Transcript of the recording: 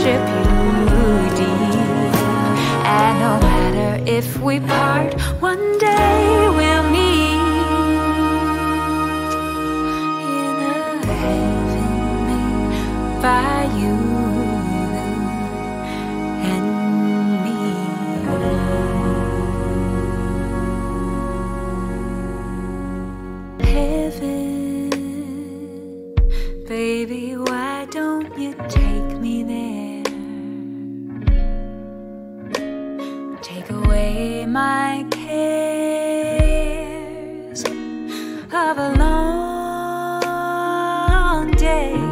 worship you deep. And no matter if we part, one day we'll meet in a heaven made by you. baby, why don't you take my cares of a long day.